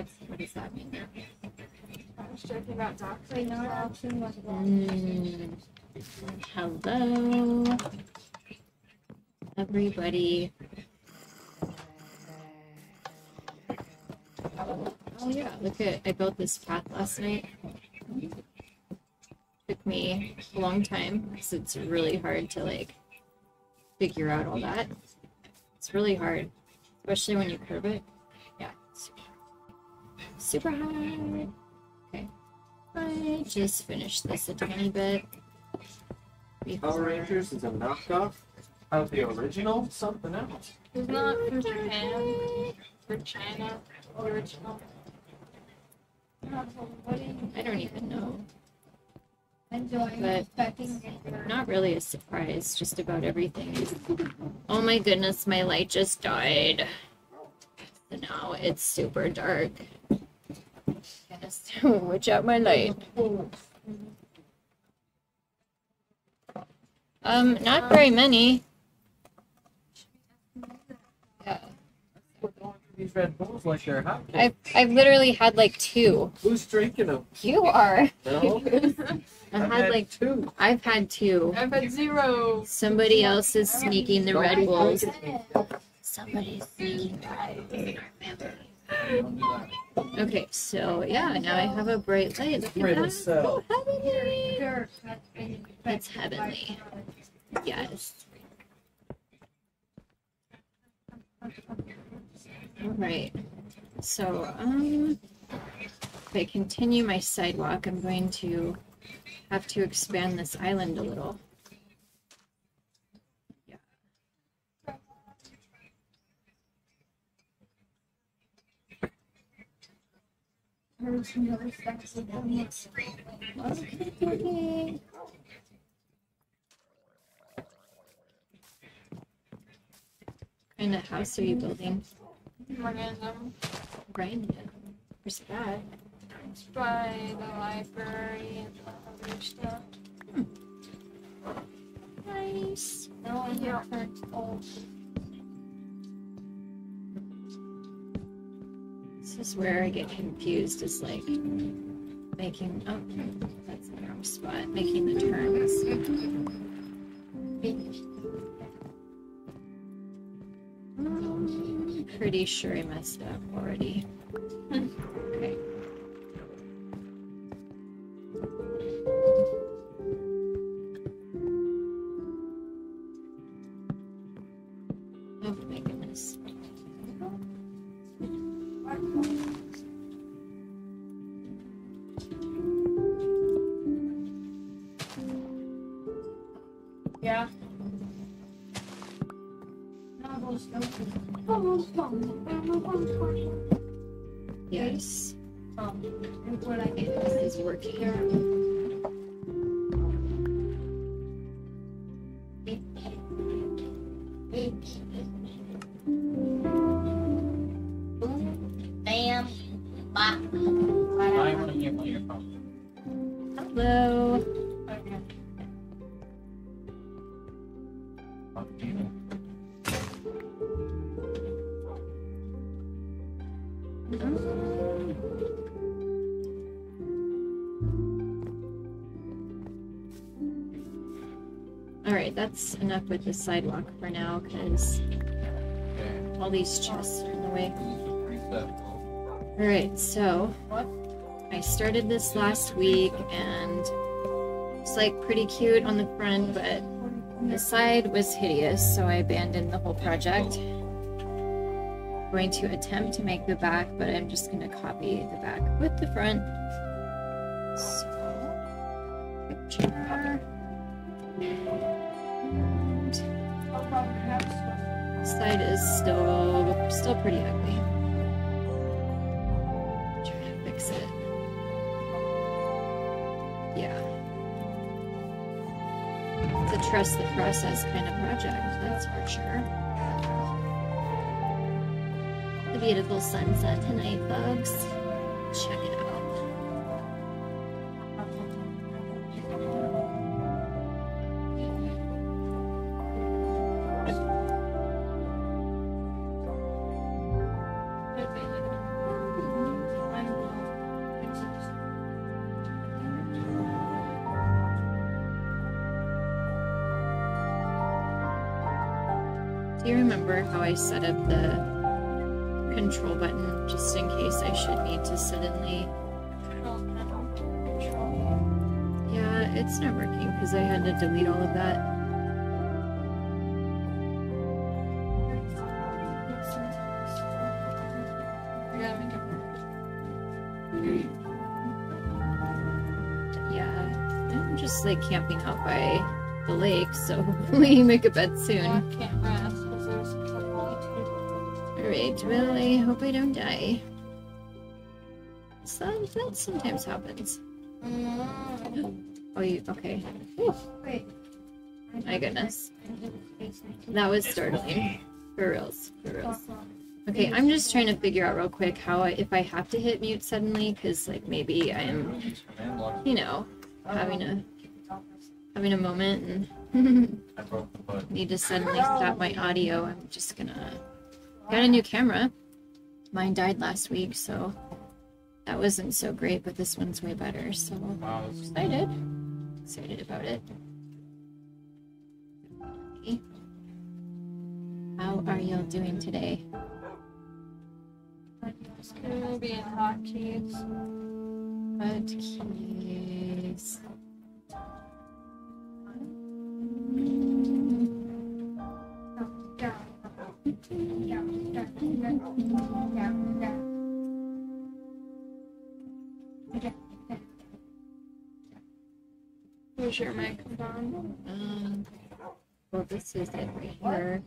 What's, what does that mean? I was joking about docs. Wait, no, option was wrong. Mm. Hello, everybody. Oh yeah, look at I built this path last night. Took me a long time because it's really hard to like figure out all that. It's really hard, especially when you curve it. Yeah, super, super hard. Okay, I just finished this a tiny bit. Power before- Rangers is a knockoff of the original something else. It's not from Japan. For China. The original. I don't even know. Enjoying But- Not really a surprise, just about everything. Oh my goodness, my light just died. So now it's super dark. Gotta switch out my light. Um, not very many. Yeah. We're going for these Red Bulls like they're hot. I've I've literally had like two. Who's drinking them? You are. No, I had like two. I've had two. I've had zero. Somebody else is sneaking the Red Bulls. Somebody's sneaking the Red Bulls in our family. Don't do that. Okay, so yeah, now I have a bright light. Look at that. sell. Heavenly. Dirt has been It's heavenly. Yes. All right. So, um, if I continue my sidewalk, I'm going to have to expand this island a little. Heard some really sexy things. Okay, okay. What kind of house are you building? Random. Brandon. Where's that? It's by the library and other stuff. Nice. No one here turns old. This is where I get confused. Is like making. Oh, that's the wrong spot. Making the turns. Pretty sure I messed up already. That's enough with the sidewalk for now because all these chests are in the way. All right, so I started this last week and it's like pretty cute on the front, but the side was hideous, so I abandoned the whole project. going to attempt to make the back, but I'm just going to copy the back with the front. Trust the process kind of project, that's for sure. The beautiful sunset tonight, folks. You remember how I set up the control button just in case I should need to suddenly. Yeah, it's not working because I had to delete all of that. Yeah, I'm just like camping out by the lake, so hopefully you make a bed soon. Alright, well, I hope I don't die. So that sometimes happens. Oh, you okay? Wait. My goodness. That was startling. For reals, for reals. Okay, I'm just trying to figure out real quick how I, if I have to hit mute suddenly, because like maybe I'm, you know, having a having a moment and need to suddenly stop my audio. I'm just gonna got a new camera. Mine died last week, so that wasn't so great, but this one's way better. So Wow, it's excited, excited about it. Okay. How are y'all doing today? It's gonna be in Where's your microphone? Um, well, this is it right here.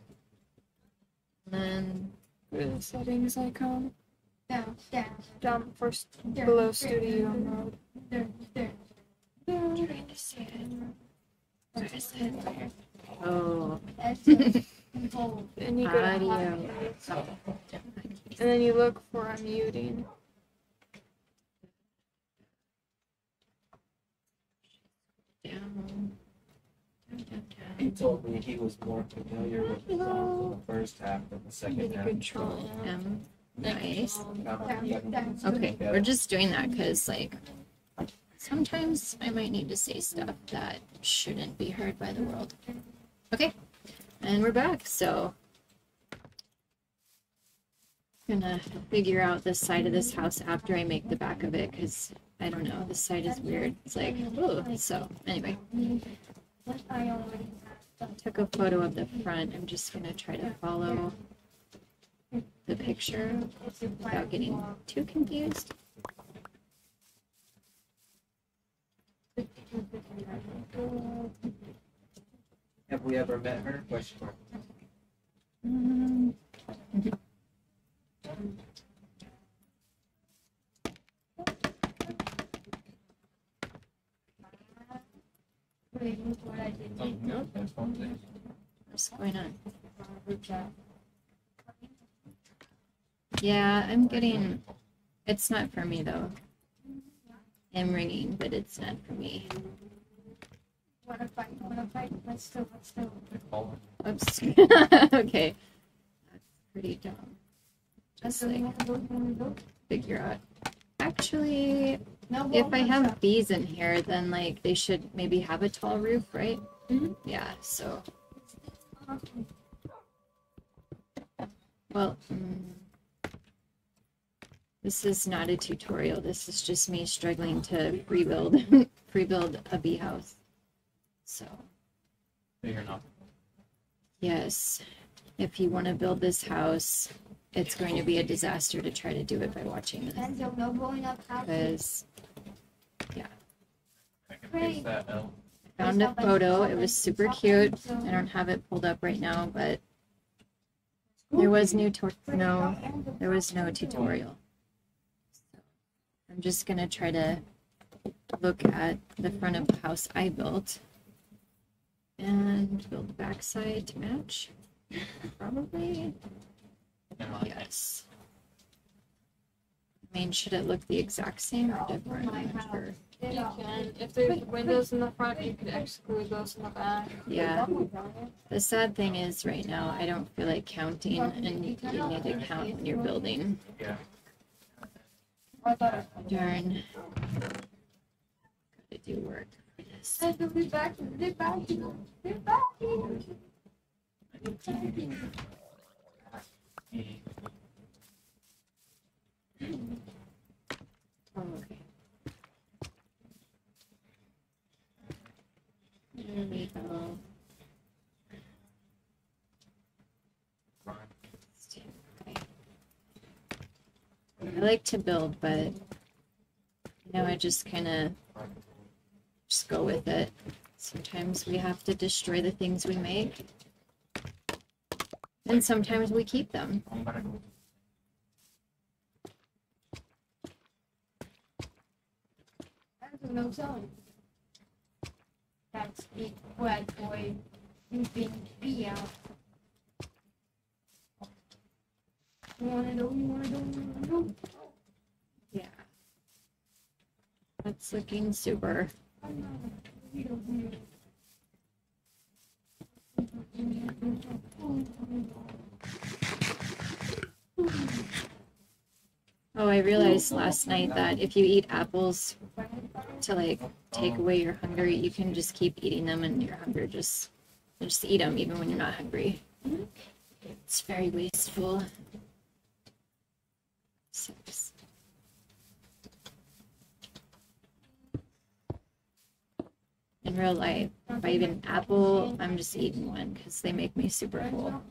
And then the settings icon? Down, down, Down first below studio mode. there, there. trying to see it. Where is it? Oh, That's it. Hold. And you go to Audio. hotkeys. And then you look for unmuting. Down. Down, down, He told me he was more familiar with the song for the first half than the second Get a half. control. Um, nice. Okay, we're just doing that because, like, sometimes I might need to say stuff that shouldn't be heard by the world. Okay, and we're back. So, I'm gonna figure out this side of this house after I make the back of it because I don't know. This side is weird. It's like, oh. So anyway, I took a photo of the front. I'm just gonna try to follow the picture without getting too confused. Have we ever met her? Question mark. What's going on? Yeah, I'm getting. It's not for me though. I'm ringing, but it's not for me. Wanna fight, wanna fight, let's do, let's. Oh, Oops. okay. That's pretty dumb. Just like figure out. Actually, No, if I have bees in here, then like they should maybe have a tall roof, right? Mhm. Yeah. So. Well. mm, this is not a tutorial. This is just me struggling to rebuild, rebuild a bee house. So. figure it out. Yes, if you want to build this house, it's going to be a disaster to try to do it by watching this. And no blowing up houses. Because I can fix that L. I found a photo, it was super cute. I don't have it pulled up right now, but there was new tor- no, there was no tutorial. So I'm just gonna try to look at the front of the house I built and build the backside to match. Probably. Yes. I mean, should it look the exact same or different? I'm not. You can. If there's windows in the front, you could exclude those in the back. Yeah. The sad thing is, right now, I don't feel like counting, and you need to count when you're building. Yeah. Darn. Do work for this. Be back, be back, be back. Okay. There we go. Okay. I like to build, but you know, I just kind of go with it. Sometimes we have to destroy the things we make, and sometimes we keep them. That's no selling. That's big bad boy. You've been be out. You wanna know, you wanna know, you wanna know? Yeah. That's looking super. Oh, I realized last night that if you eat apples to like take away your hunger, you can just keep eating them and your hunger just just eat them even when you're not hungry. It's very wasteful. Sucks. In real life, if I eat an apple, I'm just eating one because they make me super full.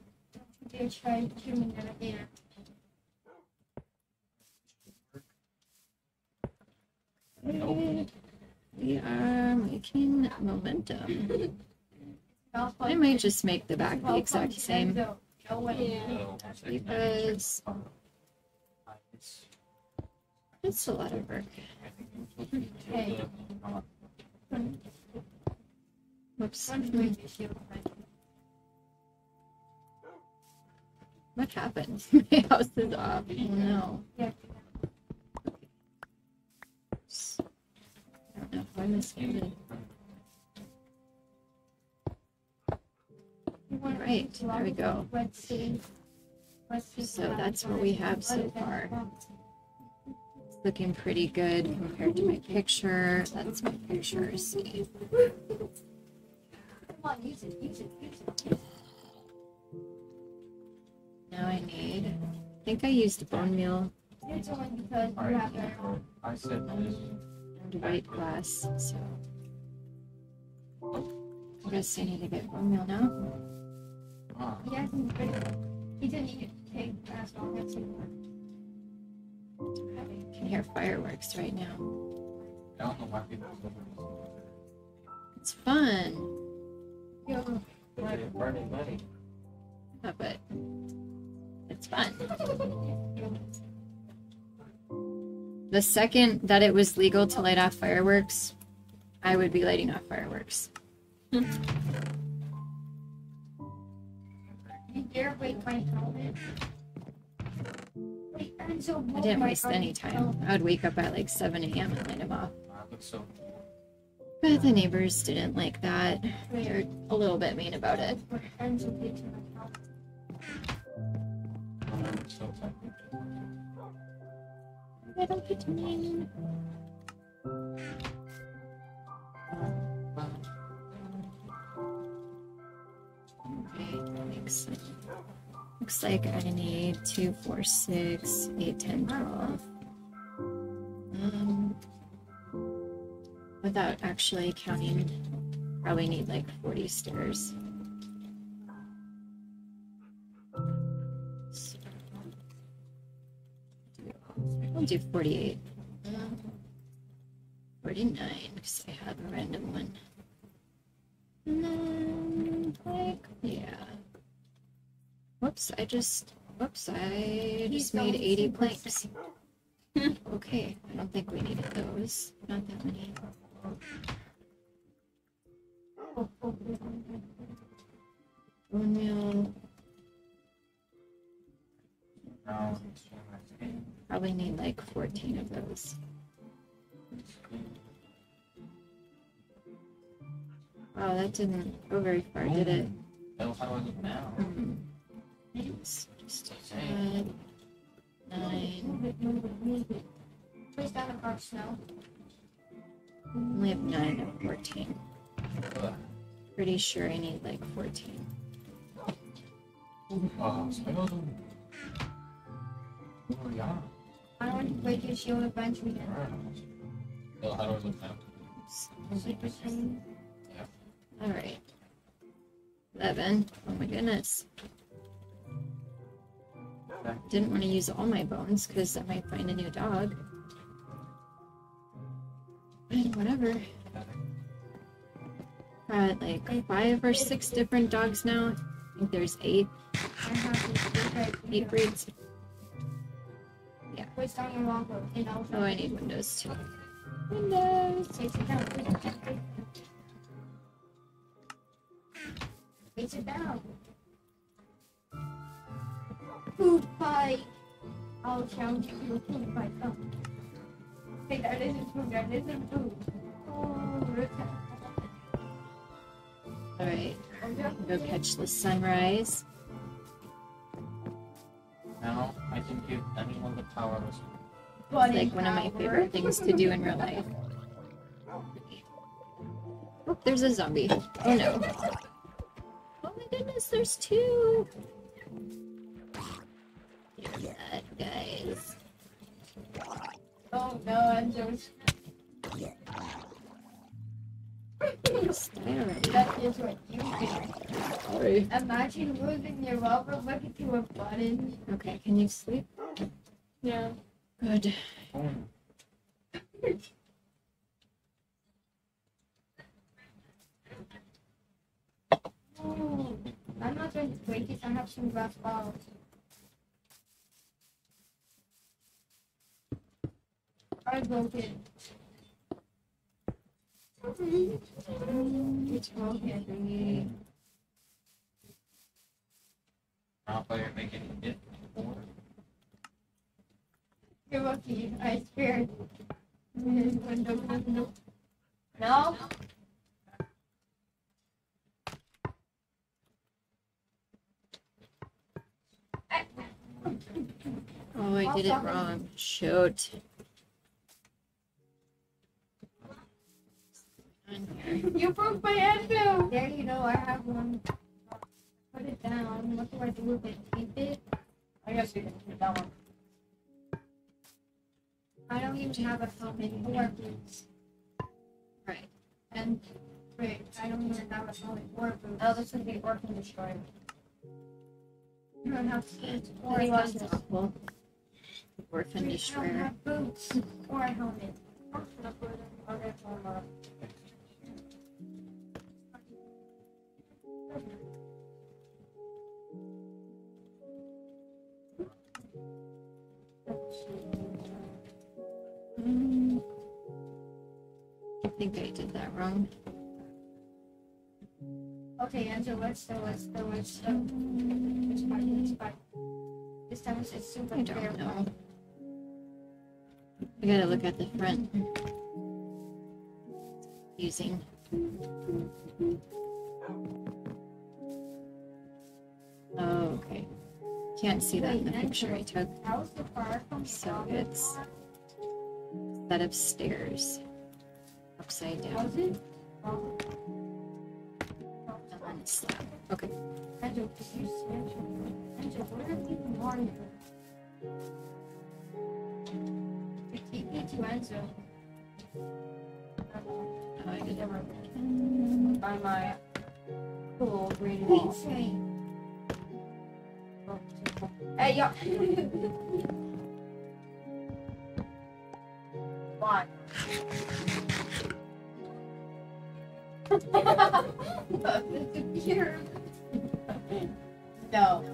We are making momentum. I might just make the back the exact same because it's a lot of work. Hey. Whoops. Punch me, you shield. What happened? My house is off. Oh no. Yeah. I don't know how I miscounted. Right, there we go. Red City. Red City. So that's what we have so far. It's looking pretty good compared to my picture. That's my picture. See. Come on, use it, use it, use it. Now I need. I think I used bone meal You're doing because you have better. I said this. and white glass. So I guess I need to get bone meal now. Ah, He hasn't been. He didn't even take fast on that anymore. I can hear fireworks right now. I don't know why people do It's fun. Yo, this. They're burning money. But it's fun. The second that it was legal to light off fireworks, I would be lighting off fireworks. you dare break my helmet? Wait, I'm I didn't waste any time. I would wake up at like 7 a.m. and light them off. But the neighbors didn't like that. They're a little bit mean about it. I don't get mean. Okay, looks, looks like I need two, four, six, eight, ten, twelve. Um, without actually counting, probably need like 40 stairs. So, I'll do 48. 49, because I have a random one. And then, like, yeah. Whoops, I just, whoops, I just made 80 planks. okay, I don't think we needed those. Not that many. Bone probably need like 14 of those. Wow, that didn't go very far, did it? Hell, how do I look now? Hmm. It's just add nine. Please down the car snow Only have nine of 14. Ugh. Pretty sure I need like 14. 아, 서현은 뭐야? I want to break your shield eventually. 내가 알아줬나요? Super Saiyan. Alright. 11. Oh my goodness. Didn't want to use all my bones because I might find a new dog. Whatever. Got like five or six different dogs now. I think there's eight, eight breeds. I'll Oh, I need windows too. Windows. Take it down. Take it down. Take it down. Take it down. Food fight. I'll challenge you to a food fight. Hey, that isn't food. That isn't food. Oh, Rita. Alright, Oh, yeah. go catch the sunrise. Now I can give anyone the powers. It's like one of my favorite things to do in real life. Oh, there's a zombie. Oh no. Oh my goodness, there's two. Here's that, guys. Oh no, Enzo's. Just. That is what you do. Sorry. Imagine losing your rubber looking to a button. Okay, can you sleep? Yeah. Good. Oh, I'm not going to break it. I have some rough balls. I broke it. It's broken. Now by making it more. You're lucky. I spared. Window, window. No? Oh, I did it wrong. Shoot. You broke my endo! There you go, I have one. Put it down. What do I do with it? Keep it? I guess you can keep that one. I don't even have a helmet or boots. Right. And wait, I don't even have a helmet or boots. Oh, this would be orphan destroyer. I don't have boots or sounds helmet. Orphan Wait, I don't have boots or a helmet. Okay, This time it's I don't know. I gotta look at the front. Using. Oh, okay. Can't see that in the picture I took. So it's set of stairs. Upside down. Angel, did you see Angel? Angel, what are you wanting? You keep me to. Oh, I by my cool green say. Hey, yo. Why? Disappear. No.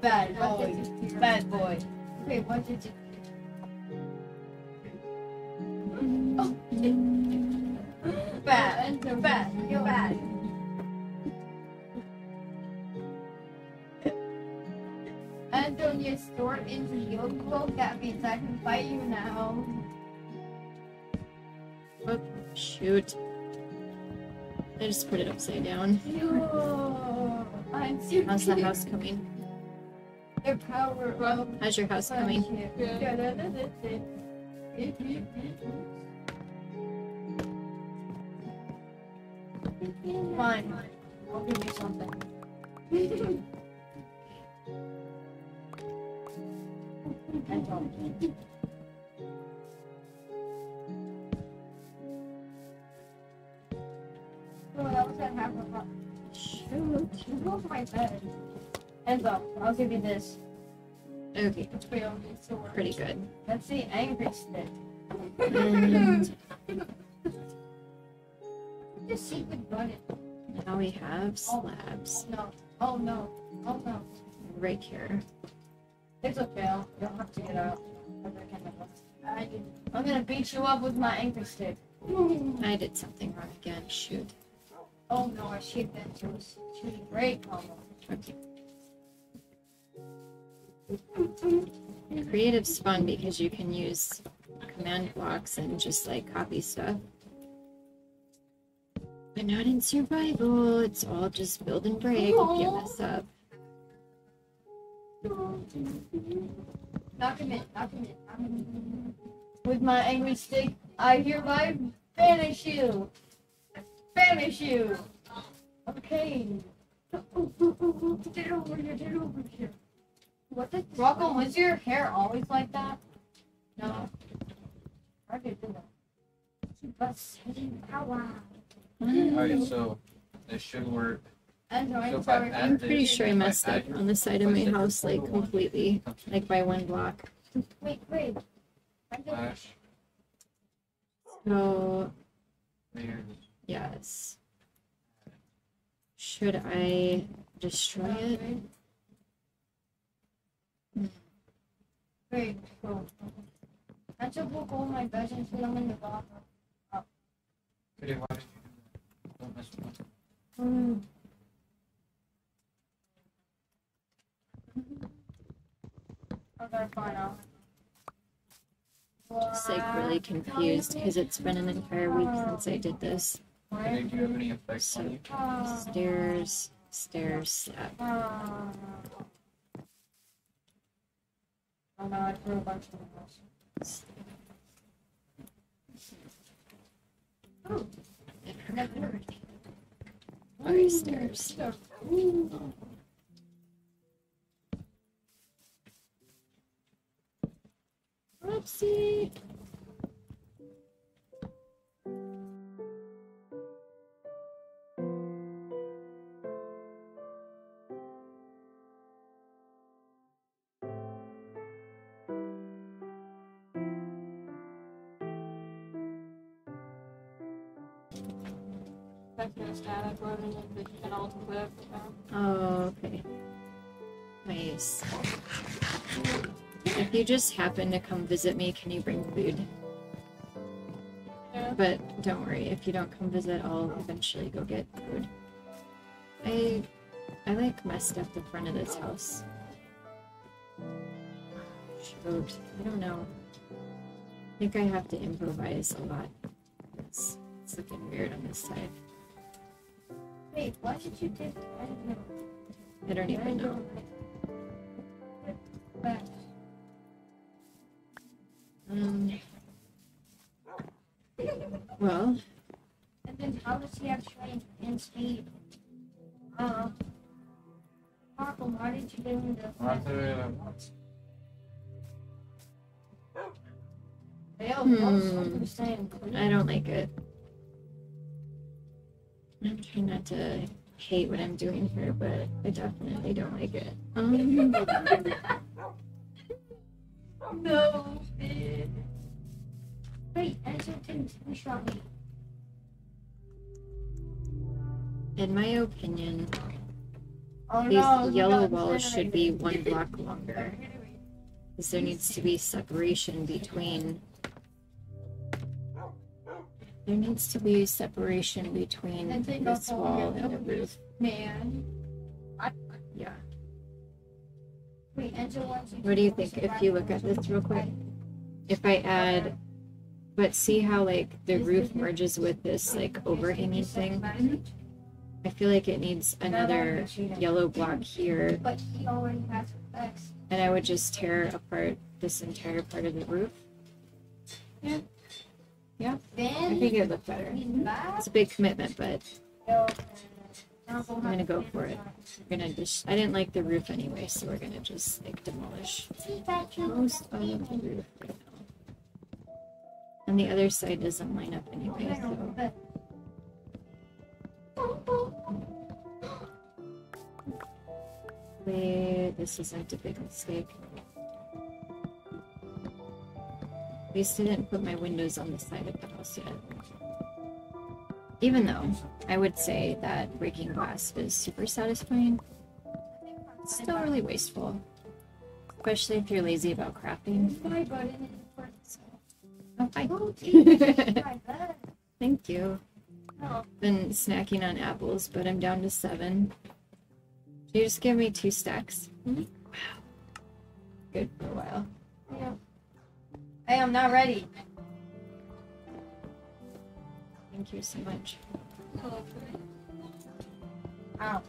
Bad boy. Bad boy. Wait, what did you Oh. Bad. Angel, Bad. You're bad. Angel, you're stored into your cloak. That means I can fight you now. Oh, shoot. I just put it upside down. Yo, How's, How's the house coming? Their power. How's your house coming? Fine. I'll give you something. I don't. You go to my bed. Enzo, I'll give you this. Okay, It's pretty work. pretty good. That's the angry stick. And The secret button. now we have slabs Oh, No. Oh no. Oh no. right here. It's okay. I'll- You don't have to get out. I'm gonna beat you up with my angry stick. I did something wrong again. Shoot. Oh no, I shaped that to a great. Okay. Creative's fun because you can use command blocks and just like copy stuff. But not in survival. It's all just build and break if you mess up. Knock him in, knock him in, knock him in. With my angry stick, I hereby banish you. Banish you. Okay. Get over here, get over here. What the? Rocco, was your hair always like that? No. I did that. Alright, so this should work. And so I'm if I sorry. add I'm pretty sure I messed up on the side of my house like completely, like by one block. Wait, wait. Flash, So there. Yes. Should I destroy it? Wait, so. I took all my beds and put them in the bathroom. Pretty why did you do that? Don't mess with it. Mm. I gotta find. Just like really confused because it's been an entire week since I did this. Pretty, do you have any effects on you? Stairs, stairs, slab. Ah. Oh no, I threw a bunch of them. Okay, stairs. Whoopsie. That's if it can all clip. Oh, okay. Nice. If you just happen to come visit me, can you bring food? Yeah. But don't worry, if you don't come visit, I'll eventually go get food. I I like messed up the front of this house. Shoot, I don't know. I think I have to improvise a lot. It's, it's looking weird on this side. Wait, why did you take I didn't know. I don't even know. Back. Um, well, And then how does he have strength and speed? Uh, Marco, why did you give him the Arthur, Hey, oh, Hmm. I was supposed to I don't like it. Not to hate what I'm doing here, but I definitely don't like it. Um, No. Wait, Enzo didn't me. in my opinion, Oh these no. yellow walls should be one block longer. Because there needs to be separation between. There needs to be separation between this wall and the roof. Man. Yeah. Wait, Enzo wants you What do you think if you look at this real quick? If I add, but see how like the roof merges with this like overhanging thing? I feel like it needs another yellow block here, But he already has X. and I would just tear apart this entire part of the roof. I think it would look better. It's a big commitment, but I'm gonna go for it. We're gonna just. I didn't like the roof anyway, so we're gonna just like demolish most of the roof right now. And the other side doesn't line up anyway, so. Hopefully this isn't a big mistake. At least I didn't put my windows on the side of the house yet. Even though I would say that breaking glass is super satisfying, it's still really wasteful. Especially if you're lazy about crafting. Oh, hi. Thank you. Oh. Been snacking on apples, but I'm down to seven. Did you just give me two stacks? Wow. Good for a while. Hey, I'm not ready. Thank you so much. Ow.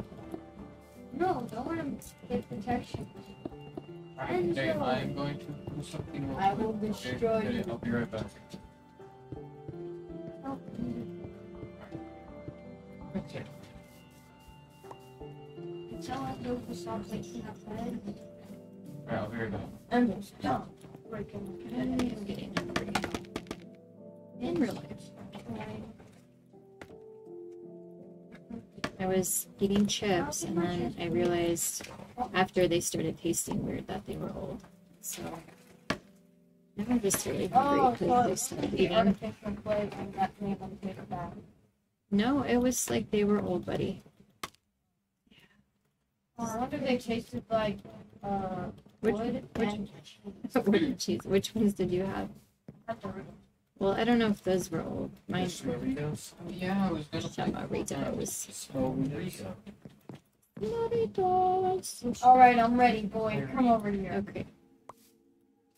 No, don't let him get protection. Okay, I'm going to do something real I will Okay, destroy okay, you. I'll be right back. Okay. Tell him to stop waking up bed. Alright, I'll be right back. And just stop breaking I am getting hungry. In real life. I was eating chips and then I realized after they started tasting weird that they were old. So now I'm just really Oh, hungry so because they it's stopped eating. artificial flavor and got me able to take. No, it was like they were old, buddy. Oh, I wonder if they tasted like uh, Which, wood which, and which cheese? Which ones did you have? Well, I don't know if those were old. Mine were. Doritos? Oh, yeah, I was gonna Talking about Doritos. Doritos. All right, I'm ready, boy. Come over here. Okay.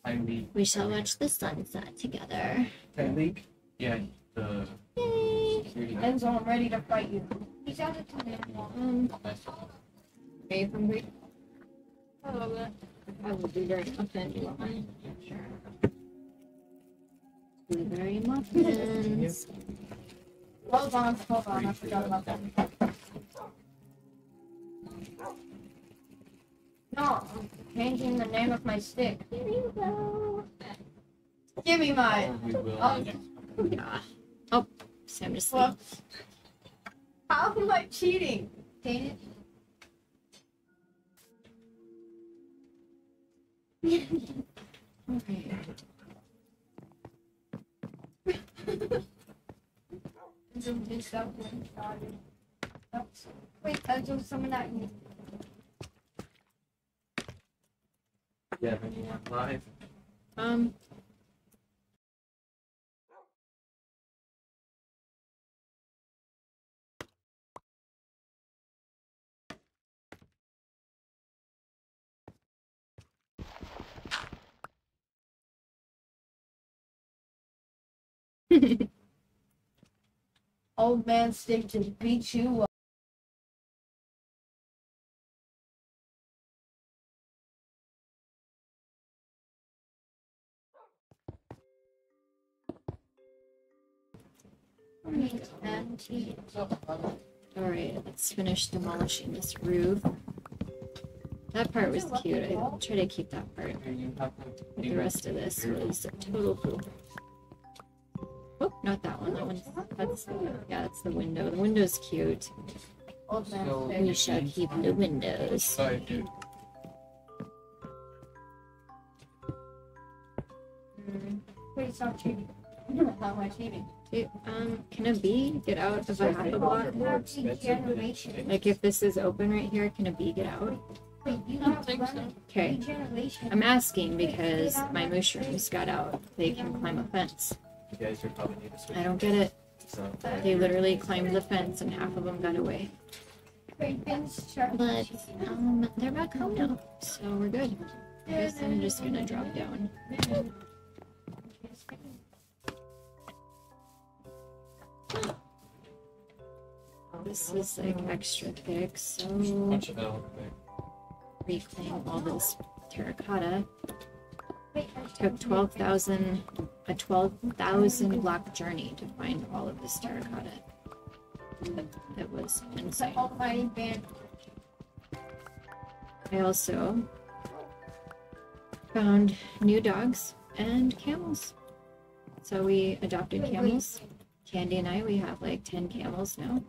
I leak. We shall watch the sunset together. I leak? Yeah, the Yay! security. Enzo, I'm ready to fight you. He's out of time. Um, Nice. are you hungry? I love that. Probably very muffin. Blueberry muffins. Hold on, hold on. I forgot about that. No, I'm changing the name of my stick. Here you go. Give me mine. We will. Oh. Yeah. Oh, Sam just sleep. Well, how am I cheating? Dang it. Wait, Enzo, some of that. You have anyone live? Um. Old man stick just beat you up. Alright, let's finish demolishing this roof. That part was cute. I try to keep that part. The rest of this was total poop. Oh, not that one. That one's that's the yeah, that's the window. The window's cute. Old So- We shall keep the windows. Sorry, dude. Wait, stop cheating. How am I cheating? Dude, um, can a bee get out of a half a block? Like if this is open right here, can a bee get out? Wait, you I don't have think so. Okay. I'm asking because my mooshrooms got out. They can climb a fence. You guys are probably need to switch. I don't get it. So, They literally climbed the fence and half of them got away. Wait, Vince, check. But um, they're back home now, so we're good. I guess I'm just gonna drop down. This is like extra thick, so bunch of reclaim all this terracotta. Took twelve thousand a twelve thousand block journey to find all of this terracotta. That was insane. I also found new dogs and camels. So we adopted camels. Candy and I, we have like 10 camels now.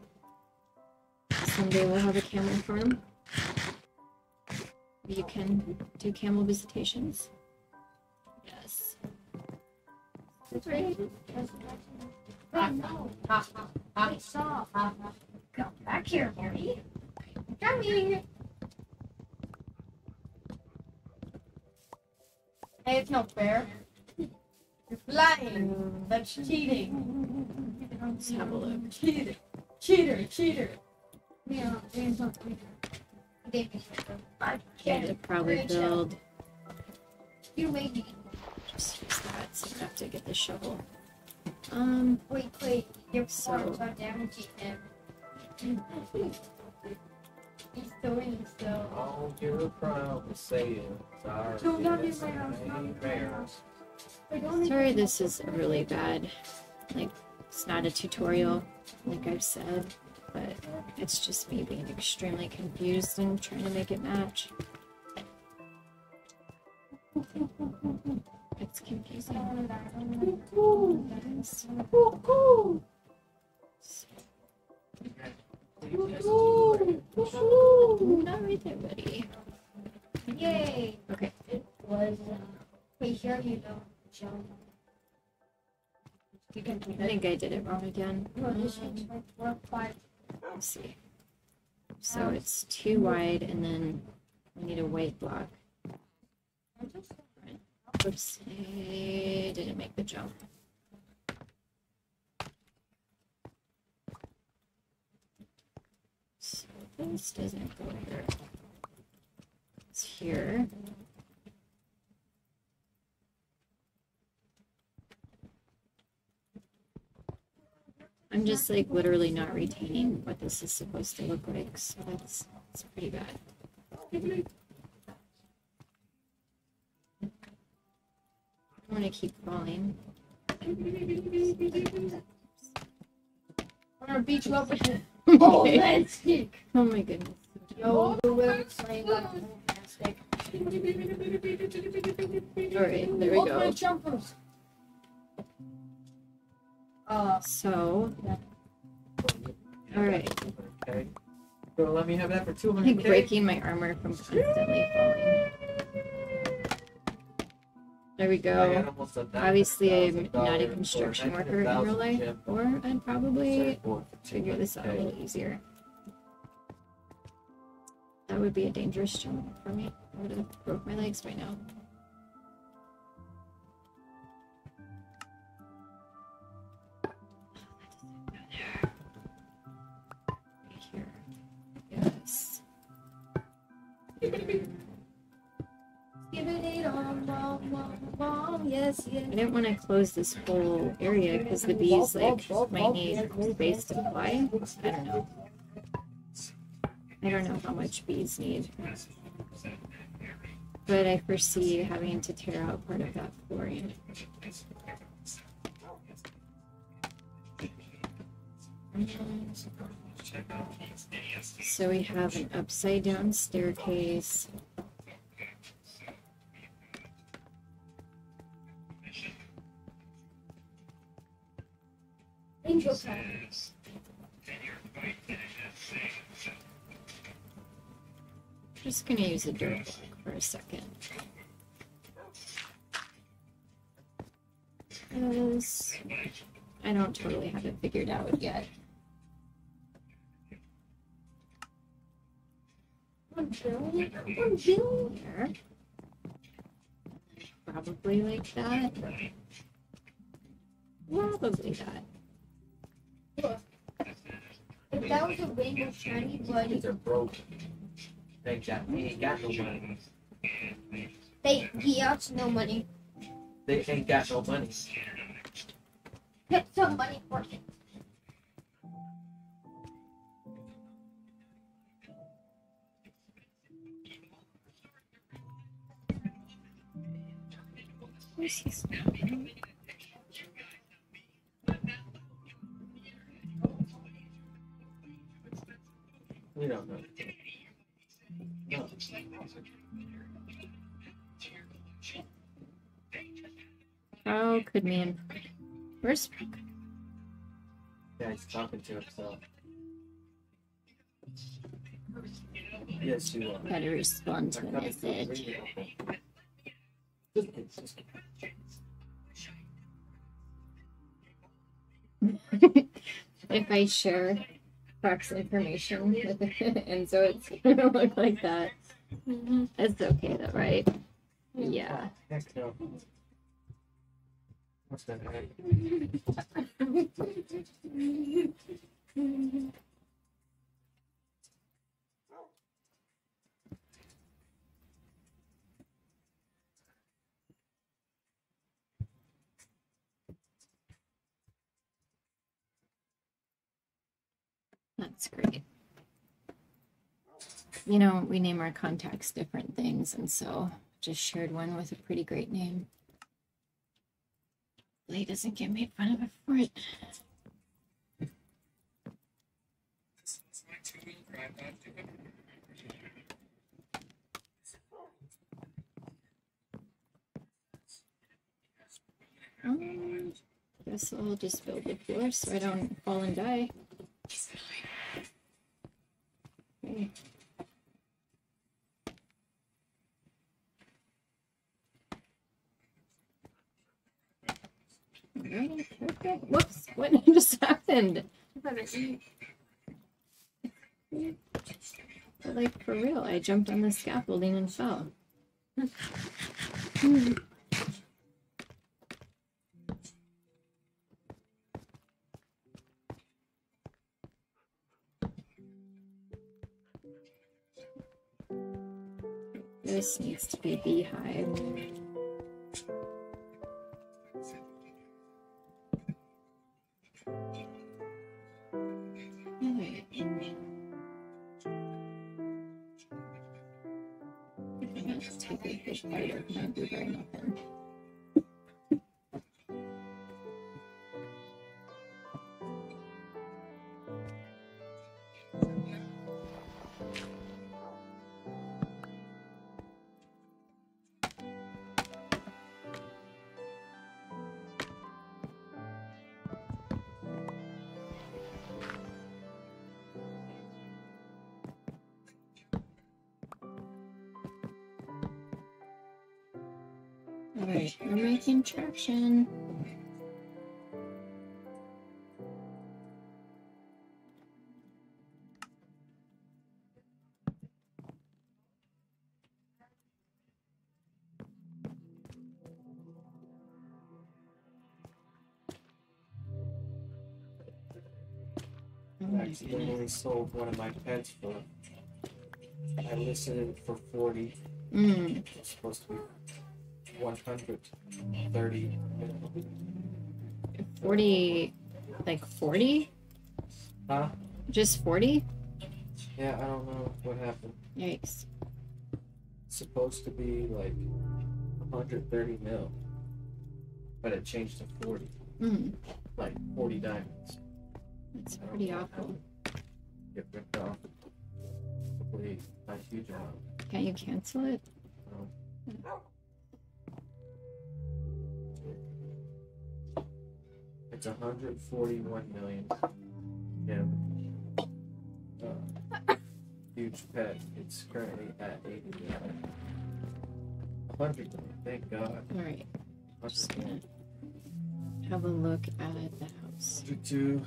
Someday we'll have a camel farm. You can do camel visitations. That's right. Wait, no. I saw. Come back here, Harry. Come. Hey, it's not fair. You're flying. That's cheating. Let's have a look. Cheater. Cheater. Cheater. Yeah. I I can't. probably build You made me. Just use that so I have to get the shovel. Um, Wait, wait. Your So- forms are damaging him. He's doing so. Oh, you're proud to say it. Sorry. No, not in my house, not in my house. I don't sorry this is really bad. Like, it's not a tutorial, like I've said, but it's just me being extremely confused and trying to make it match. It's confusing. Yes. Not right there, buddy. Yay! Okay. It was. Uh, wait, here you go. Joe. You can do I think I did it wrong again. No, this one's like four, five. Let's see. So it's too wide, and then we need a white block. Oops, didn't make the jump. So this doesn't go here. It's here. I'm just like literally not retaining what this is supposed to look like, so that's, that's pretty bad. I want to keep falling. I'm gonna beat you up with it. oh, let's stick. oh my goodness. Yo, the will slaying like stick. Alright, there we Ultimate go. jumpers. Uh, So, alright. Okay. So let me have that for 200 like breaking my armor from constantly falling. There we go. Obviously, I'm not a construction worker in real life, or I'd probably figure this out a little easier. That would be a dangerous jump for me. I would have broke my legs by now. Didn't want to close this whole area because the bees like might need space to fly. I don't know. I don't know how much bees need. But I foresee having to tear out part of that flooring. So we have an upside down staircase. Angel time. Just gonna use a dirt block for a second. Because I don't totally have it figured out yet. One billion? One billion? Probably like that. Probably that. If that was a rainbow shiny, but These are broken. They got, they ain't got no money. they he got no money. They ain't got no money. Get some money for it. Where's this? We don't know. No. How could man. Where's. Yeah, he's talking to himself. Yes, you are. Gotta respond to a They're coming to message. the radio. Just kidding, just kidding. if I share Fox information with and so it's gonna look like that. Mm-hmm. It's okay though, right? Yeah. What's that? That's great. You know, we name our contacts different things, and so just shared one with a pretty great name. Lee doesn't get made fun of for it. Um, guess I'll just build the floor so I don't fall and die. Whoops, what just happened? But, like for real, I jumped on the scaffolding and fell. This needs to be beehive. Alright. Take a big bite of my blueberry muffin. Alright, we're making traction. I accidentally sold one of my pets for. I listed it for 40. Mm, It's supposed to be 130. 40, like 40? Huh? Just 40? Yeah, I don't know what happened. Yikes. It's supposed to be like 130 mil. But it changed to 40. Mm, Like 40 diamonds. that's pretty awful. Get ripped off. Hopefully, not a huge amount. Can't you cancel it? It's 141 million. Yeah. Uh, huge pet. It's currently at 80 million. 100 million. Thank God. Alright, I'm just gonna have a look at the house. Do two.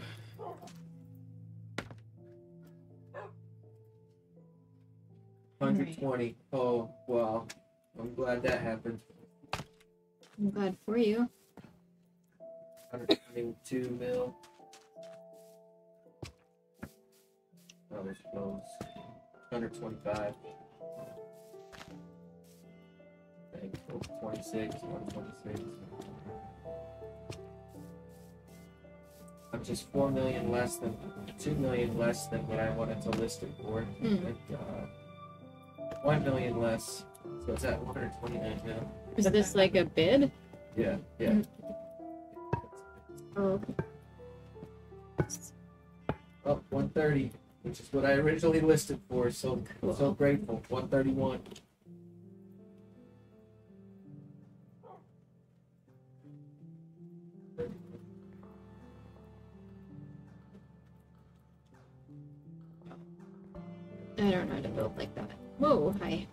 Hundred twenty. Oh wow! I'm glad that happened. I'm glad for you. Hundred twenty-two mil. That was close. Hundred twenty-five. Twenty-six. One twenty-six. I'm just four million less than two million less than what I wanted to list it for. Mm. Thank God. One million less. So it's at one hundred twenty-nine now. Is this like a bid? Yeah, yeah. Mm. Oh, okay. Oh, 130. which is what I originally listed for. So Cool. so grateful. One thirty one. I don't know how to build like that. Whoa, hi.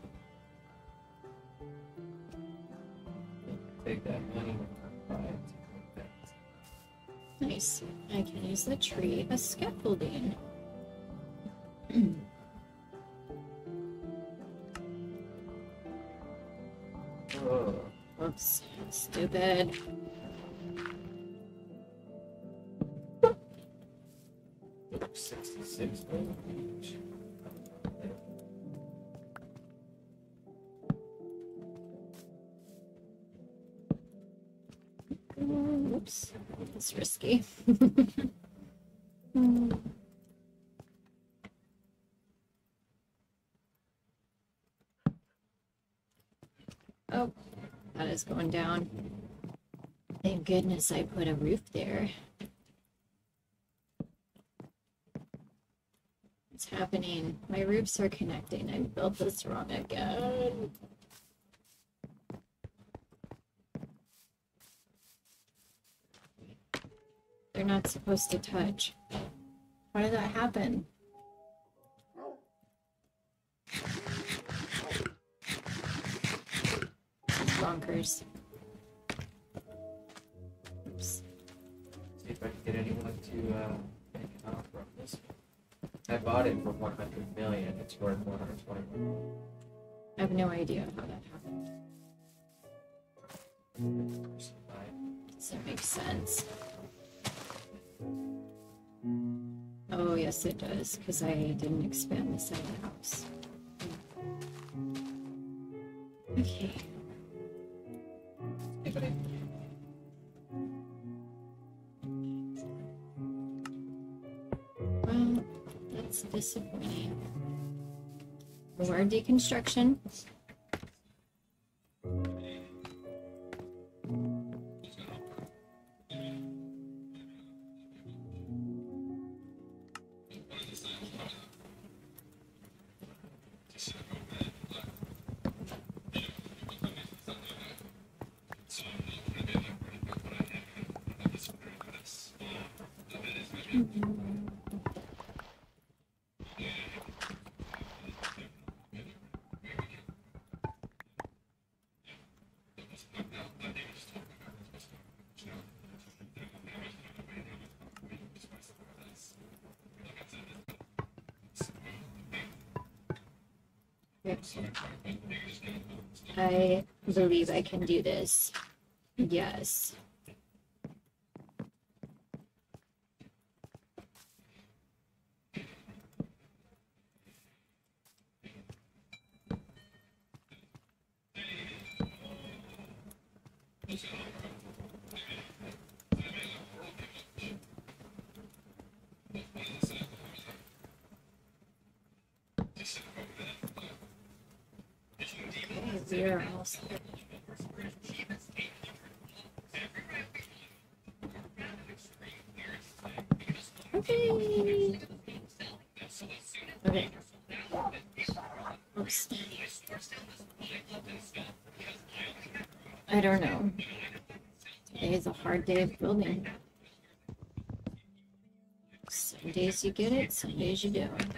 Take that money and buy it. Nice. I can use the tree as scaffolding. Oh, Whoops. Stupid. Going down. Thank goodness I put a roof there. What's happening? My roofs are connecting. I built this wrong again. They're not supposed to touch. Why did that happen? Bonkers. Get anyone to uh, make an offer on this. I bought it for one hundred million. It's worth 120 million. I have no idea how that happened. Does that make sense? Oh, yes, it does, because I didn't expand the side of the house. Okay. More deconstruction. I believe I can do this. Yes. Okay, we are almost there. Okay. Okay. Oops. I don't know. Today is a hard day of building. Some days you get it, some days you don't.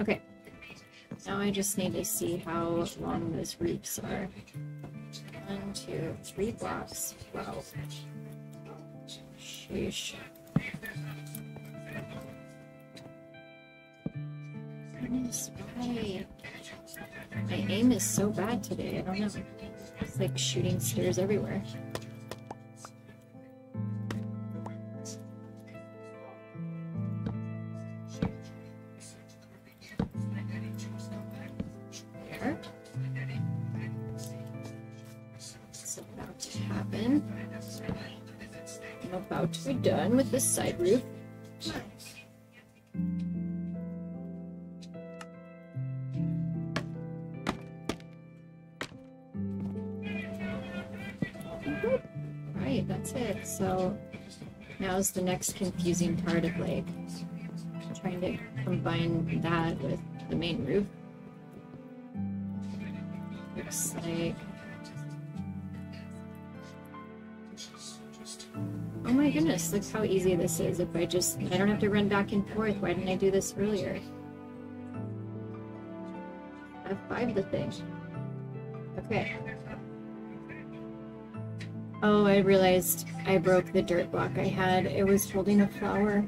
Okay. Now I just need to see how long those roofs are. One, two, three blocks. Wow. Sheesh. My aim is so bad today. I don't know. It's like shooting stairs everywhere. With side roof. Right, that's it. So now's the next confusing part of like trying to combine that with the main roof. Looks like. Oh my goodness, look how easy this is. If I just, I don't have to run back and forth. Why didn't I do this earlier? F5 the thing. Okay. Oh, I realized I broke the dirt block I had. It was holding a flower.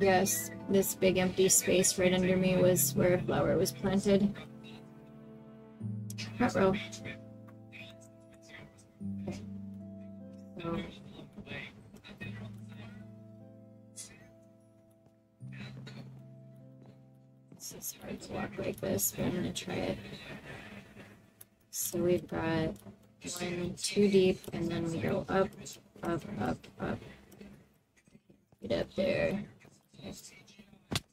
Yes, this big empty space right under me was where a flower was planted. Front row. So. This is hard to walk like this, but I'm gonna try it. So we've got one too deep, and then we go up, up, up, up. Get up there.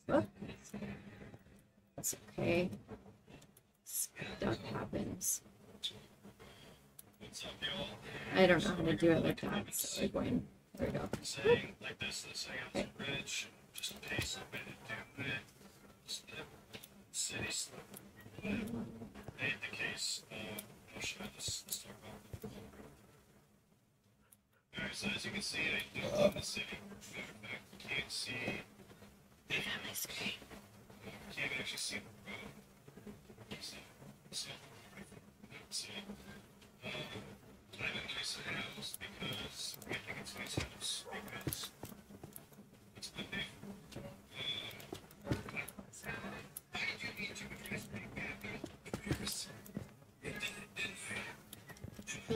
Whoop. That's okay. Stuff happens. I don't know how to do it like that, so we're going. There we go. saying like this, this thing on the bridge, just a pace of do it. Slip, city slip. Made the case, uh, should I just, let's Alright, so as you can see, I do in the city. Matter of fact, you can't see, My screen. you can't actually see the road. You see, so, right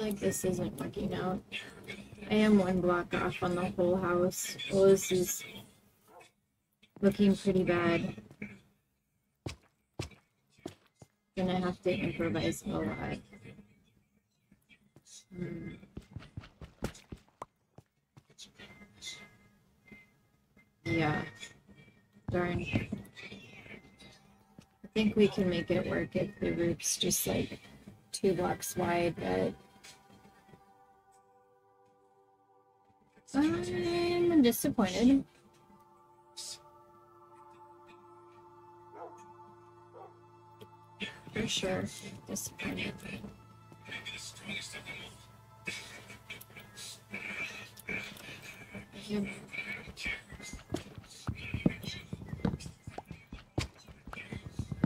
like this isn't working out. I am one block off on the whole house. Well, this is looking pretty bad. Gonna have to improvise a lot. Yeah. Darn. I think we can make it work if the roof's just like two blocks wide, but I'm disappointed. For sure, disappointed. Yep.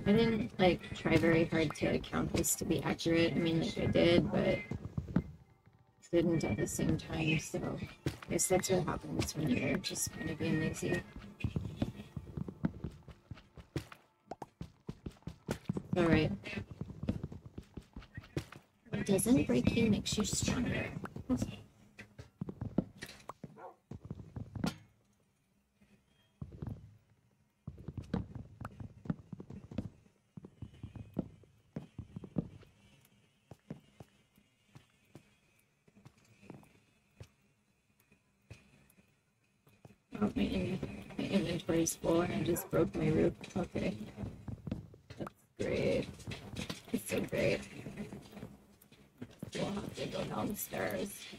I didn't like try very hard to count this to be accurate. I mean, like I did, but didn't at the same time. So I guess that's what happens when you're just kind of being lazy. All right. Doesn't break you makes you stronger. Oh, my, in- my inventory's full and I just broke my roof. Okay. That's great. It's so great. We'll have to go downstairs. Great.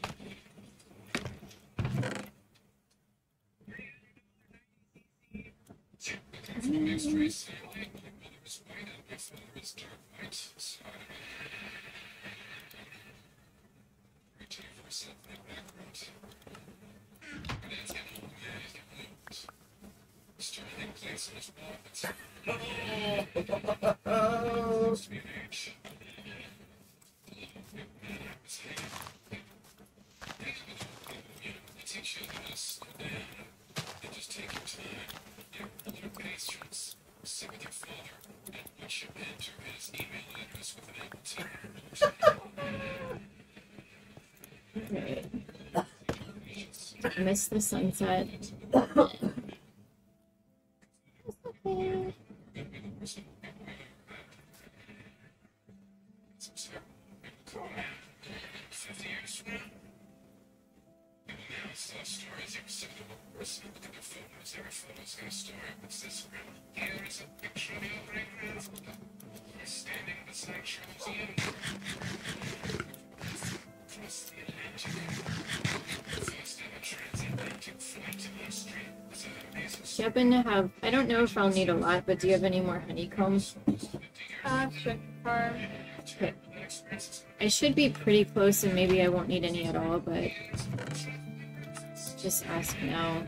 Miss the sunset. Do you happen to have? I don't know if I'll need a lot, but do you have any more honeycombs? Uh, farm. Okay. I should be pretty close, and maybe I won't need any at all, but just ask now.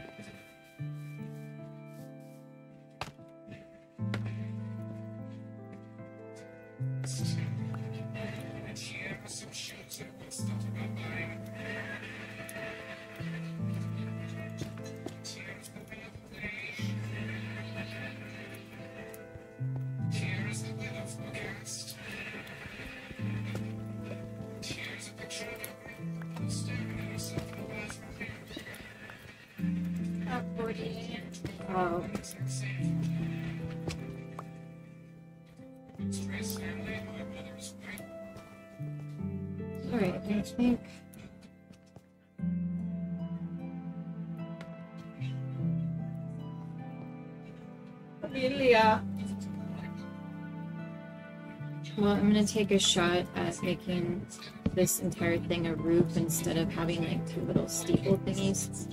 Gonna take a shot at making this entire thing a roof instead of having like two little steeple thingies.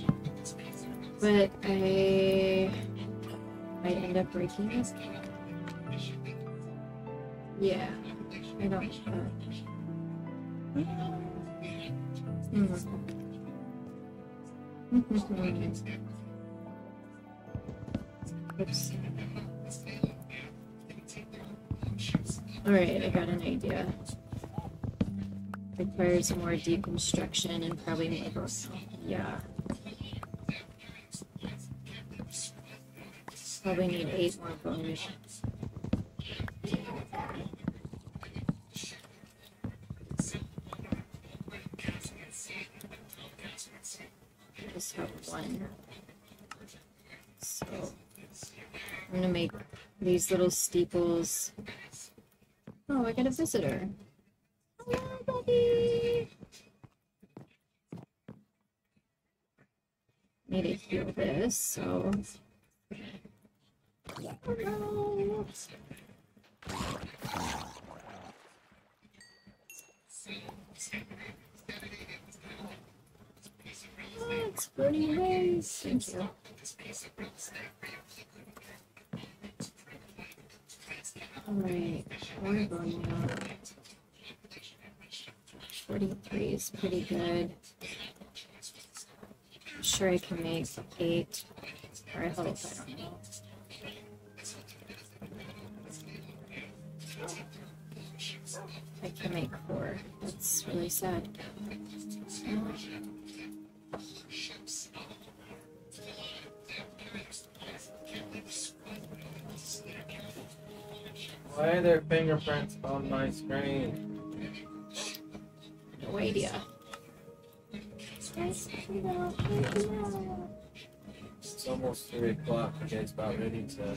But I might end up breaking this. Yeah, I don't. Uh... Hmm. Oops. Alright, I got an idea. Requires more deconstruction and probably more. Yeah. Probably need eight more bones. Just have one. So I'm gonna make these little steeples. I got a visitor. Hello, buddy. Need to heal this, so. Hello. Oh, it's burning away. Thank you. Alright, we're going now. 43 is pretty good. I'm sure I can make eight. Or I hope, I don't know. I can make four. That's really sad. Why are there fingerprints on my screen? No idea. It's almost three o'clock. Okay, it's about ready to.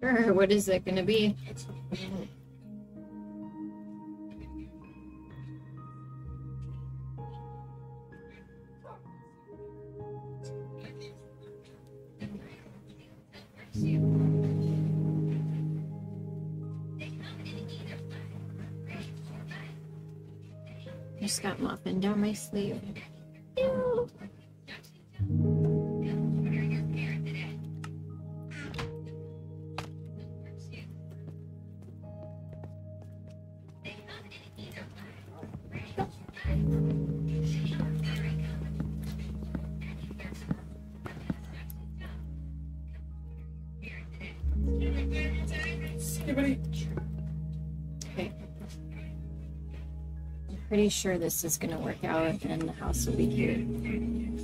Sure, what is it gonna be? My sleeve. Sure this is gonna work out and the house will be cute.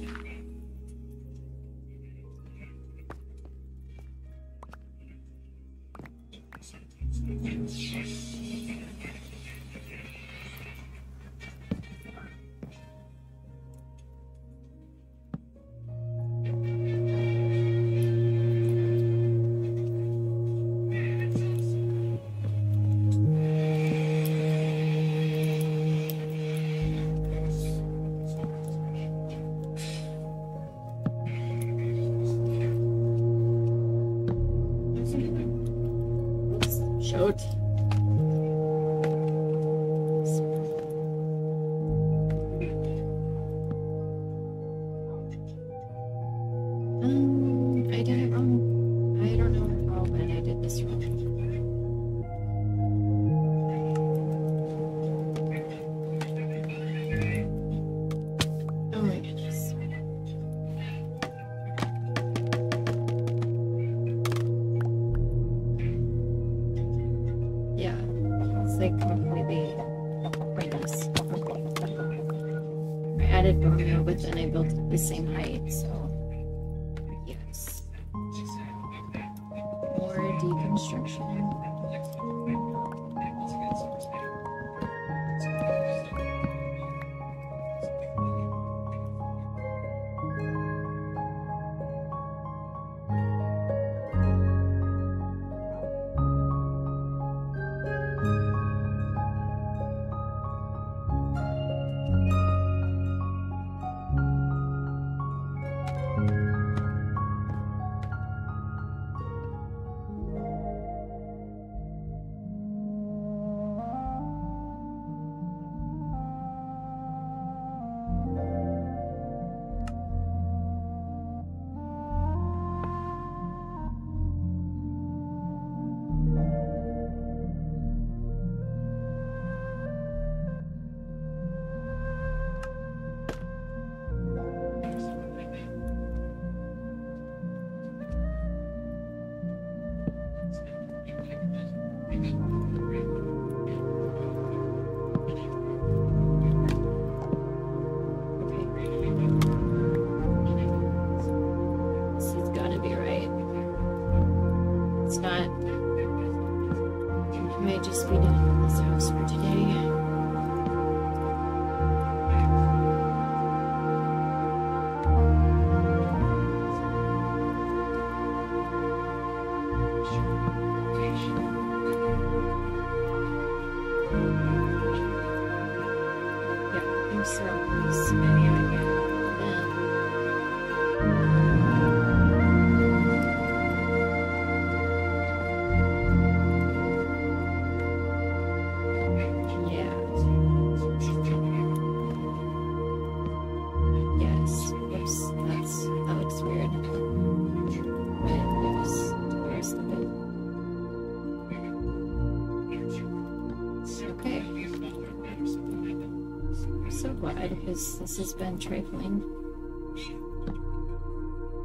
So glad because this has been trifling.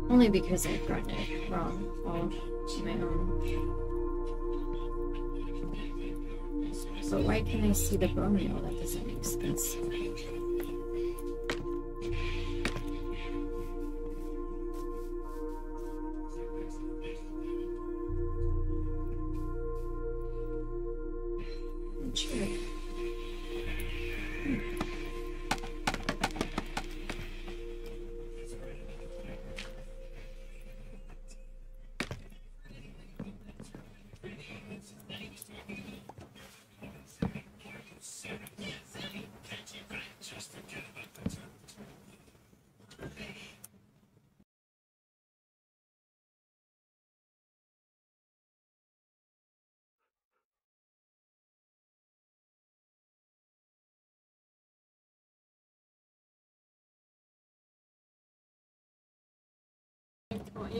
Only because I've gotten it wrong all my own. But why can I see the Romeo? That doesn't make sense.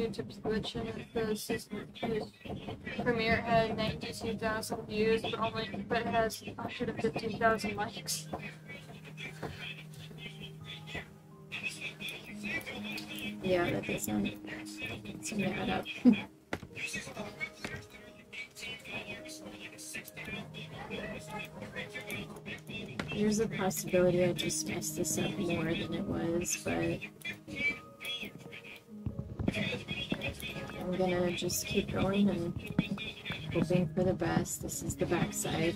YouTube's glitching. The system is Premiere had 92,000 views, but only but it has 115,000 likes. Yeah, that doesn't seem to add up. There's a possibility I just messed this up more than it was, but I'm gonna just keep going and hoping for the best. This is the backside.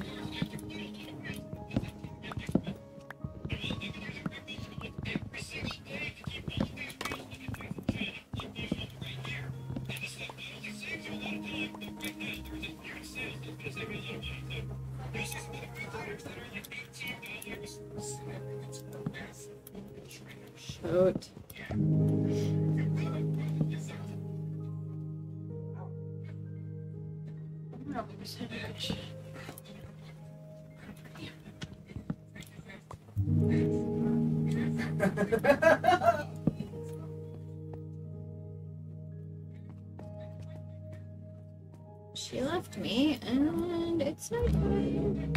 It's fun.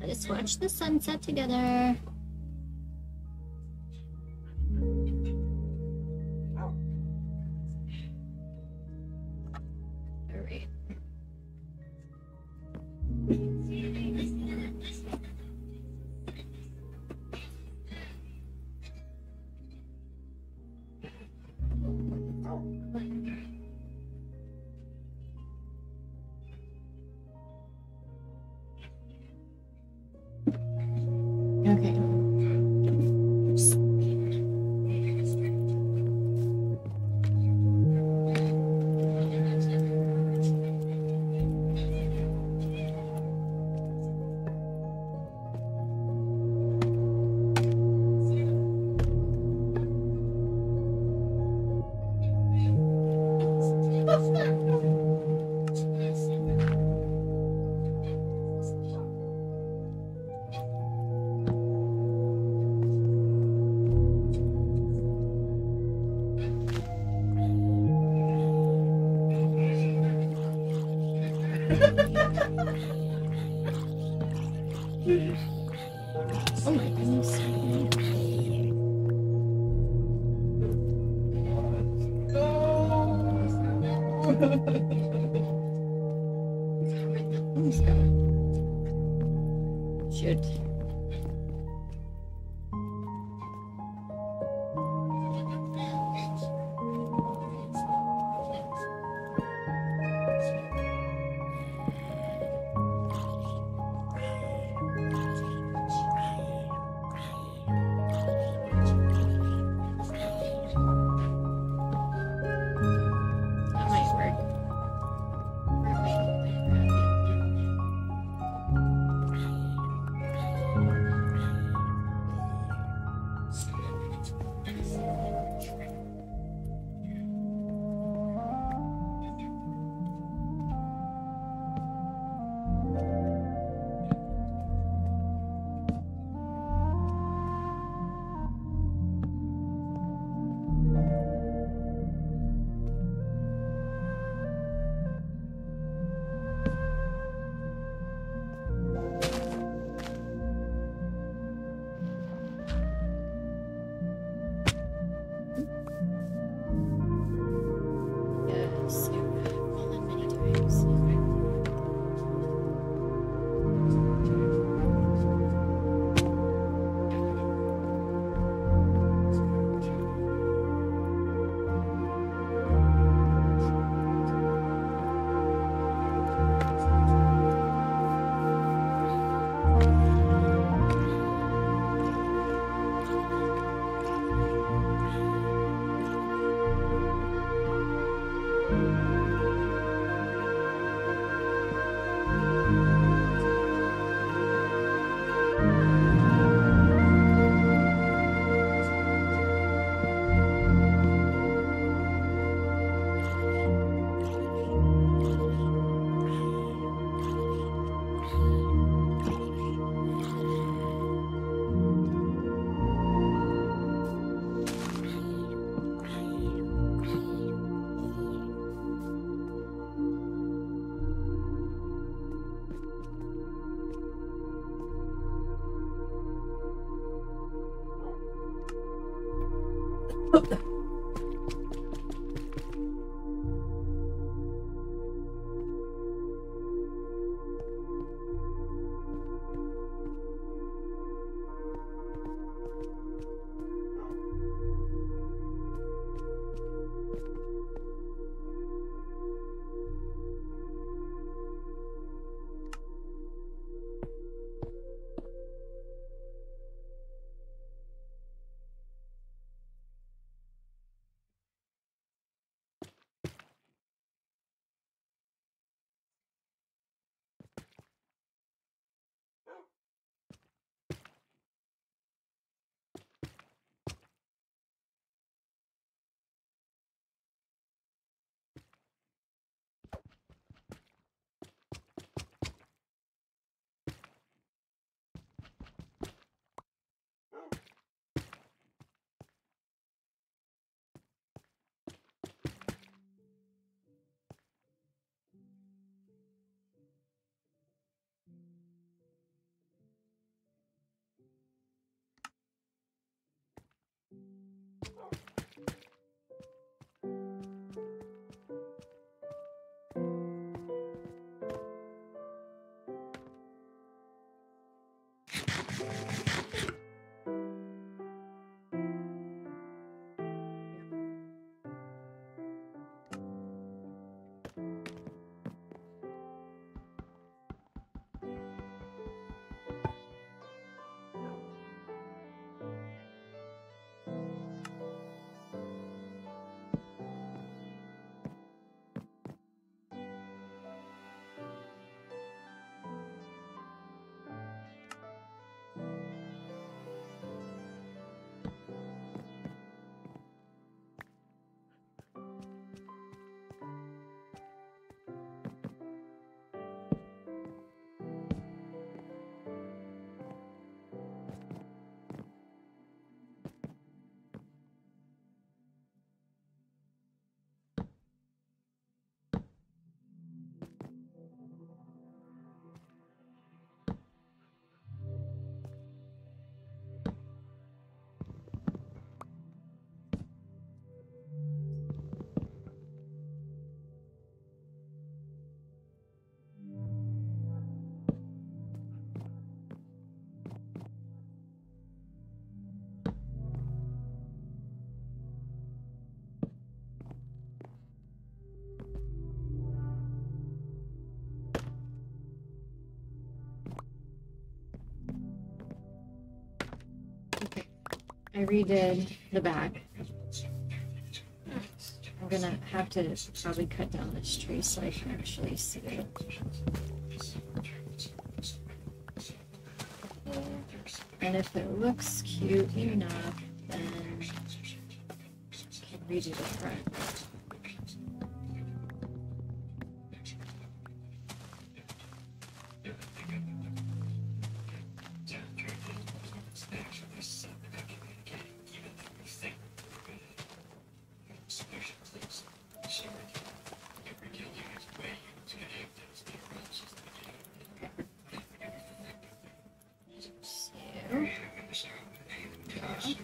Let's watch the sunset together. I redid the back. I'm gonna have to probably cut down this tree so I can actually see it. And if it looks cute enough, then I can redo the front. So,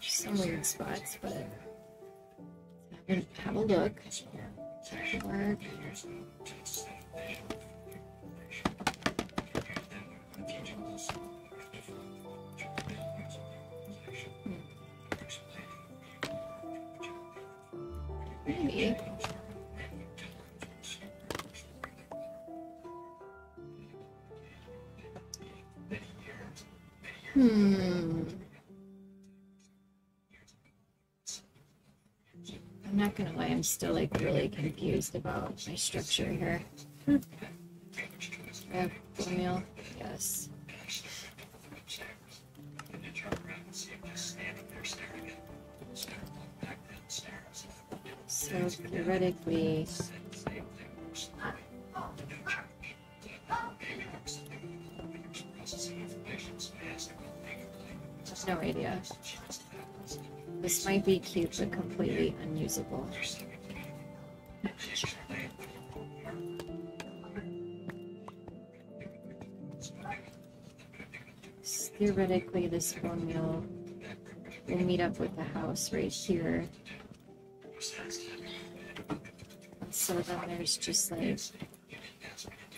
some weird spots, but have a, look. Work. Maybe. Still like really confused about my structure here. Uh, meal, yes. So theoretically, no idea. This might be cute, but completely unusable. Theoretically, this will will meet up with the house right here. So then there's just like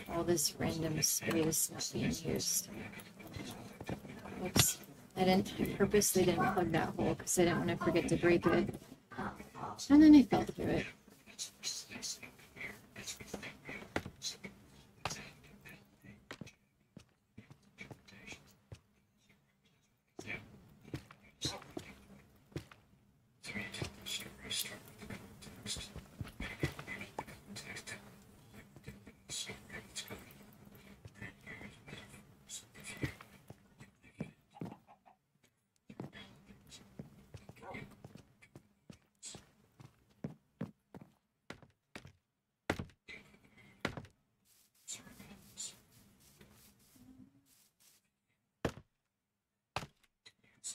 all this random space not being used. Oops. I didn't I purposely didn't plug that hole because I didn't want to forget to break it. And then I fell through it.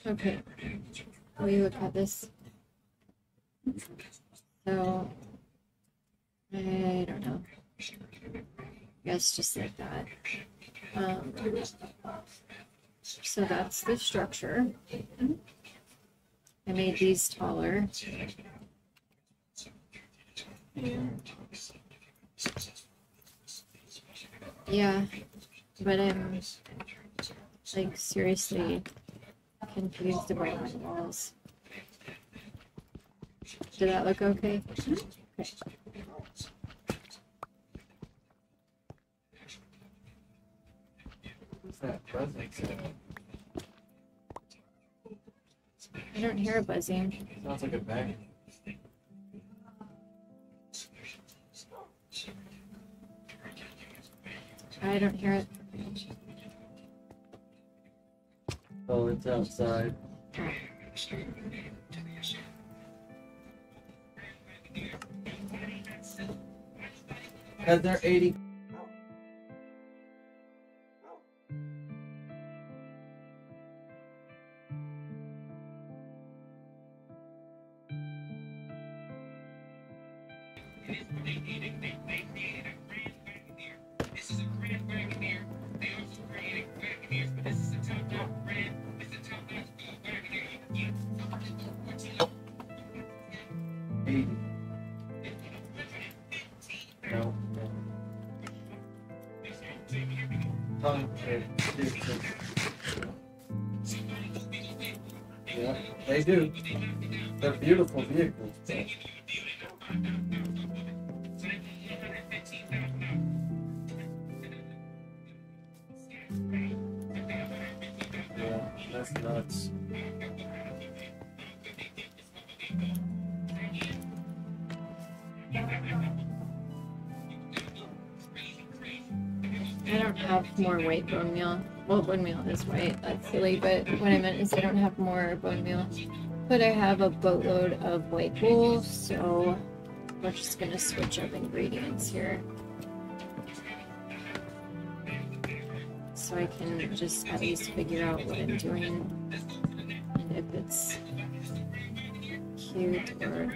Okay. We look at this. So, I don't know. I guess just like that. Um, so that's the structure. I made these taller. Yeah, but I'm like seriously confused about my walls. Did that look okay? Okay. What's that buzzing sound? I don't hear a buzzing. Sounds like a bang. I don't hear it. Oh, it's outside. And they're 80. They do. They're beautiful vehicles. Yeah, That's nuts. I don't have more white bone meal. Well, bone meal is white, that's silly, but what I meant is I don't have more bone meal. But I have a boatload of white wool, so we're just gonna switch up ingredients here. So I can just at least figure out what I'm doing and if it's cute or not.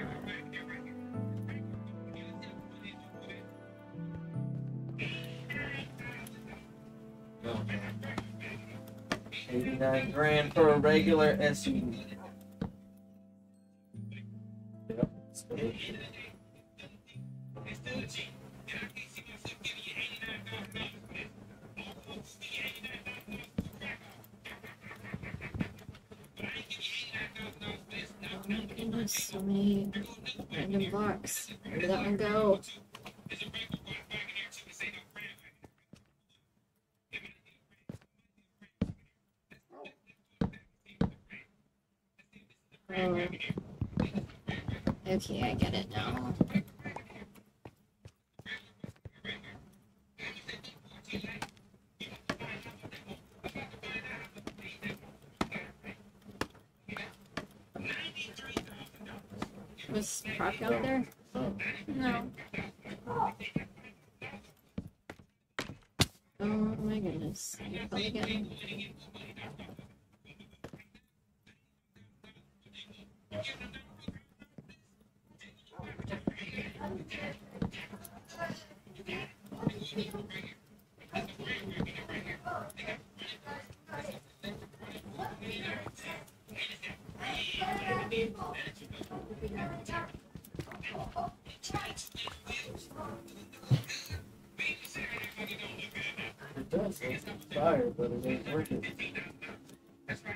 Oh. 89 grand for a regular SUV. Yep. so many random blocks. Where did that one go? Oh. Okay, I get it now. Was Proc out there? No. Oh my goodness. Fire, but it ain't working. That's right.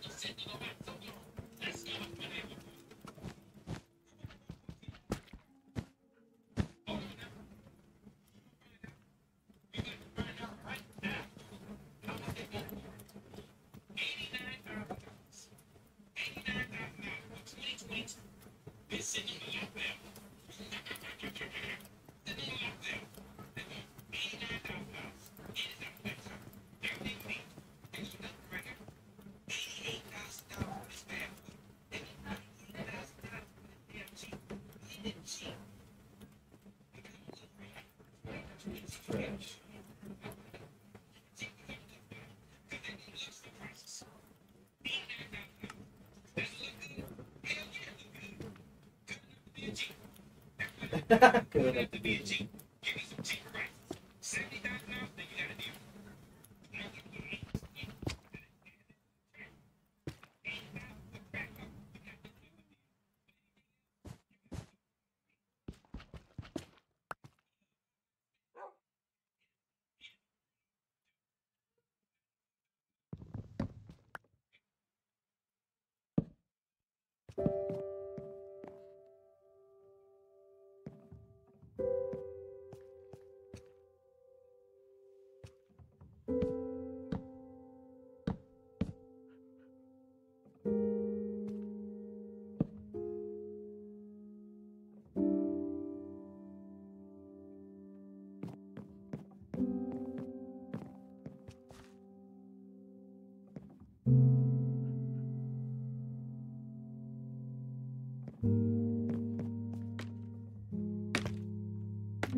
Good enough to be. a it's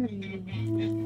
음.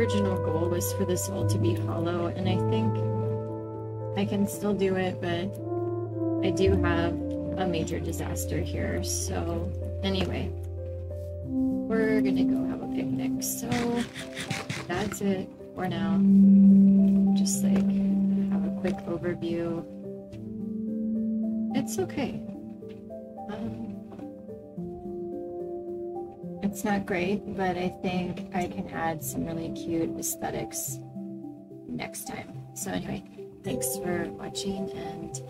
Original goal was for this all to be hollow, and I think I can still do it, but I do have a major disaster here. So, anyway, we're gonna go have a picnic. So, that's it for now. Just like have a quick overview. It's okay. It's not great, but I think I can add some really cute aesthetics next time. So, anyway, thanks for watching and